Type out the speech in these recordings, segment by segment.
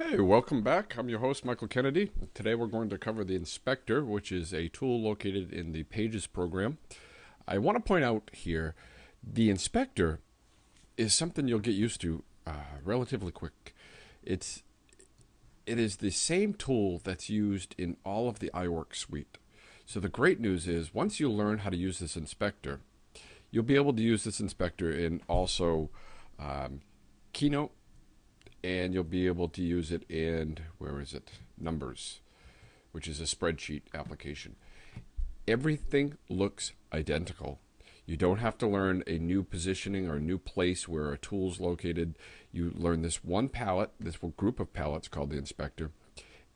Okay, welcome back. I'm your host, Michael Kennedy. Today we're going to cover the inspector, which is a tool located in the Pages program. I want to point out here the inspector is something you'll get used to uh, relatively quick. It's it is the same tool that's used in all of the iWork suite. So the great news is once you learn how to use this inspector, you'll be able to use this inspector in also um, Keynote and you'll be able to use it in where is it? Numbers which is a spreadsheet application. Everything looks identical. You don't have to learn a new positioning or a new place where a tool is located. You learn this one palette this group of palettes called the inspector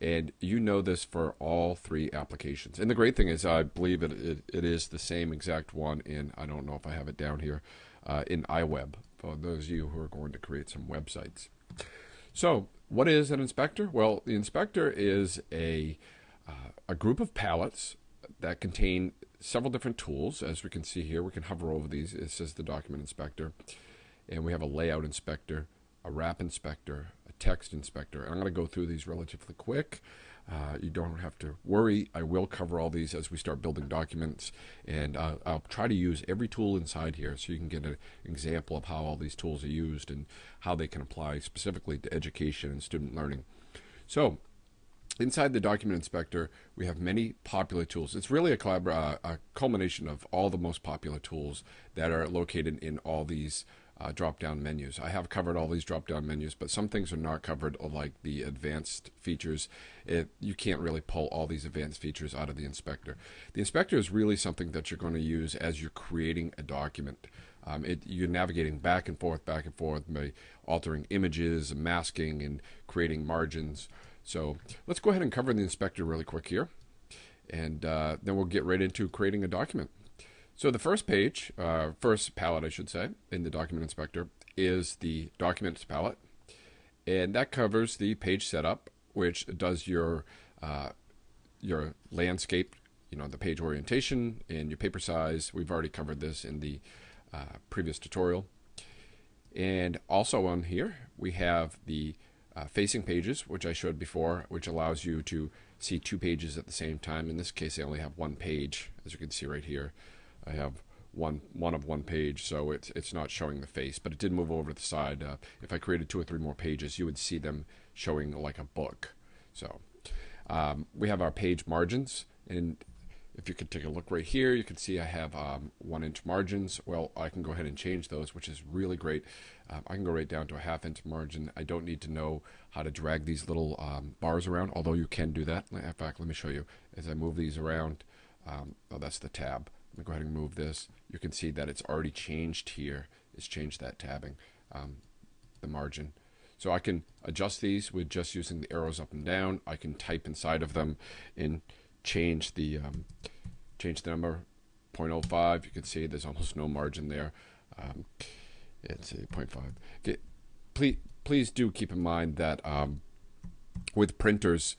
and you know this for all three applications. And the great thing is i believe it, it, it is the same exact one in i don't know if i have it down here uh, in iweb for those of you who are going to create some websites so, what is an inspector? Well, the inspector is a uh, a group of palettes that contain several different tools. As we can see here, we can hover over these. It says the document inspector, and we have a layout inspector, a wrap inspector, a text inspector. And I'm going to go through these relatively quick. Uh, you don't have to worry. I will cover all these as we start building documents, and uh, I'll try to use every tool inside here so you can get an example of how all these tools are used and how they can apply specifically to education and student learning. So, inside the document inspector, we have many popular tools. It's really a, collabor- uh, a culmination of all the most popular tools that are located in all these uh, drop down menus. I have covered all these drop down menus, but some things are not covered, like the advanced features. It, you can't really pull all these advanced features out of the inspector. The inspector is really something that you're going to use as you're creating a document. Um, it, you're navigating back and forth, back and forth by altering images, masking, and creating margins. So let's go ahead and cover the inspector really quick here, and uh, then we'll get right into creating a document. So the first page, uh, first palette, I should say, in the document inspector is the documents palette, and that covers the page setup, which does your uh, your landscape, you know, the page orientation and your paper size. We've already covered this in the uh, previous tutorial. And also on here, we have the uh, facing pages, which I showed before, which allows you to see two pages at the same time. In this case, I only have one page, as you can see right here. I have one one of one page, so it's it's not showing the face, but it did move over to the side. Uh, if I created two or three more pages, you would see them showing like a book. So um, we have our page margins, and if you could take a look right here, you can see I have um, one inch margins. Well, I can go ahead and change those, which is really great. Um, I can go right down to a half inch margin. I don't need to know how to drag these little um, bars around, although you can do that. In fact, let me show you. As I move these around, um, oh, that's the tab. Let me go ahead and move this. You can see that it's already changed here. It's changed that tabbing, um, the margin. So I can adjust these with just using the arrows up and down. I can type inside of them and change the um, change the number 0.05. You can see there's almost no margin there. Um, it's a 0.5. Okay. Please, please do keep in mind that um, with printers,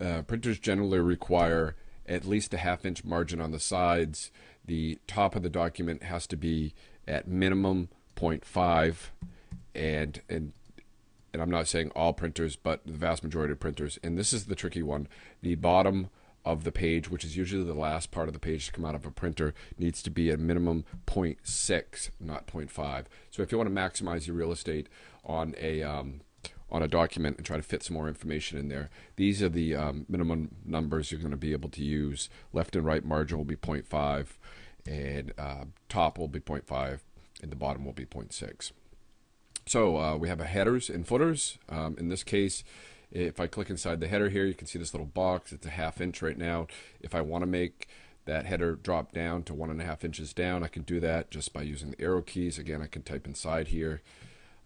uh, printers generally require at least a half inch margin on the sides the top of the document has to be at minimum 0.5 and and and I'm not saying all printers but the vast majority of printers and this is the tricky one. The bottom of the page which is usually the last part of the page to come out of a printer needs to be at minimum 0.6 not 0.5 so if you want to maximize your real estate on a um, on a document and try to fit some more information in there. These are the um, minimum numbers you're going to be able to use. Left and right margin will be 0.5, and uh, top will be 0.5, and the bottom will be 0.6. So uh, we have a headers and footers. Um, in this case, if I click inside the header here, you can see this little box. It's a half inch right now. If I want to make that header drop down to one and a half inches down, I can do that just by using the arrow keys. Again, I can type inside here.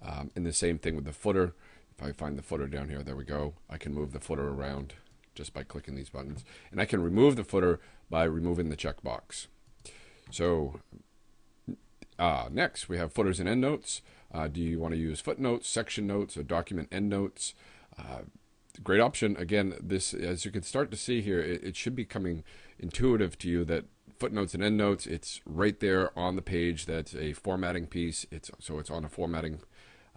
Um, and the same thing with the footer. If I find the footer down here, there we go. I can move the footer around just by clicking these buttons. And I can remove the footer by removing the checkbox. So uh, next, we have footers and endnotes. Uh, do you want to use footnotes, section notes, or document endnotes? Uh, great option. Again, this as you can start to see here, it, it, should be coming intuitive to you that footnotes and endnotes. It's right there on the page. That's a formatting piece. It's so it's on a formatting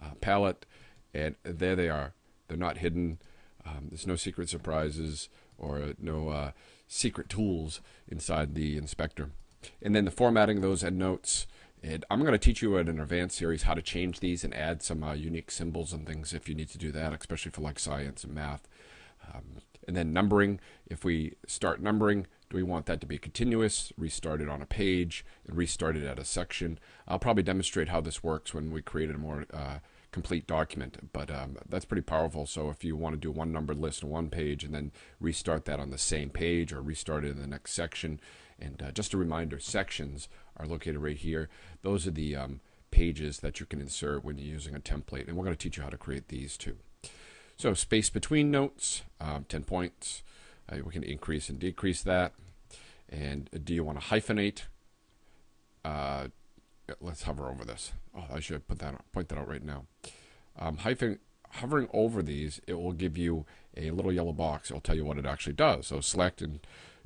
uh, palette and there they are. They're not hidden. Um, there's no secret surprises or no uh, secret tools inside the inspector. And then the formatting of those endnotes. And I'm going to teach you in an advanced series how to change these and add some uh, unique symbols and things if you need to do that, especially for like science and math. Um, and then numbering, if we start numbering, do we want that to be continuous, restart it on a page, and restart it at a section? I'll probably demonstrate how this works when we create a more uh, complete document, but um, that's pretty powerful. So if you want to do one numbered list on one page and then restart that on the same page or restart it in the next section, and uh, just a reminder, sections are located right here. Those are the um, pages that you can insert when you're using a template, and we're going to teach you how to create these too. So space between notes, um, 10 points. Uh, we can increase and decrease that. And do you want to hyphenate? Let's hover over this. Oh, I should put that point that out right now. Um, hyphen, hovering over these, it will give you a little yellow box. It'll tell you what it actually does. So select and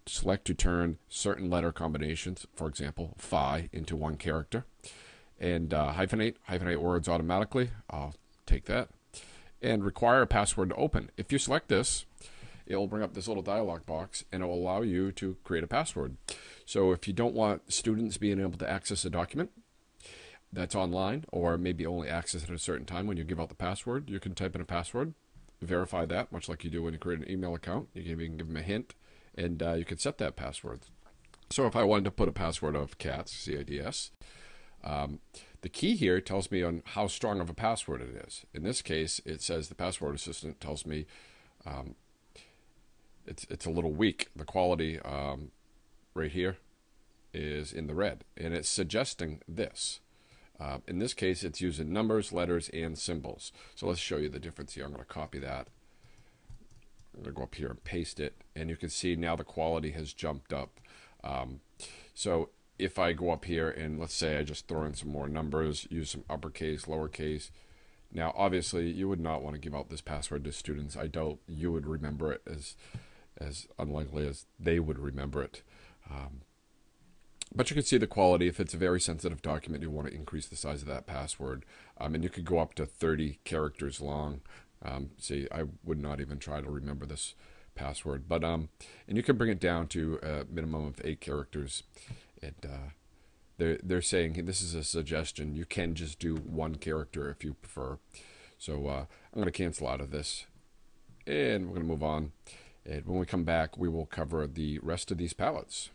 select to turn certain letter combinations, for example, phi, into one character. And uh, hyphenate, hyphenate words automatically. I'll take that. And require a password to open. If you select this, it will bring up this little dialog box and it will allow you to create a password. So if you don't want students being able to access a document that's online or maybe only access at a certain time when you give out the password, you can type in a password, verify that, much like you do when you create an email account. You can even give them a hint and uh, you can set that password. So if I wanted to put a password of cats, C-A-D-S, um, the key here tells me on how strong of a password it is. In this case, it says the password assistant tells me um, it's it's a little weak. The quality um, right here is in the red, and it's suggesting this. Uh, in this case, it's using numbers, letters, and symbols. So let's show you the difference here. I'm going to copy that. I'm going to go up here and paste it, and you can see now the quality has jumped up. Um, so if I go up here and let's say I just throw in some more numbers, use some uppercase, lowercase. Now, obviously, you would not want to give out this password to students. I doubt you would remember it as as unlikely as they would remember it. Um, but you can see the quality. If it's a very sensitive document, you want to increase the size of that password. Um, and you could go up to 30 characters long. Um, see, I would not even try to remember this password. But um, and you can bring it down to a minimum of eight characters. And uh, they're they're saying this is a suggestion. You can just do one character if you prefer. So uh, I'm going to cancel out of this, and we're going to move on. And when we come back, we will cover the rest of these palettes.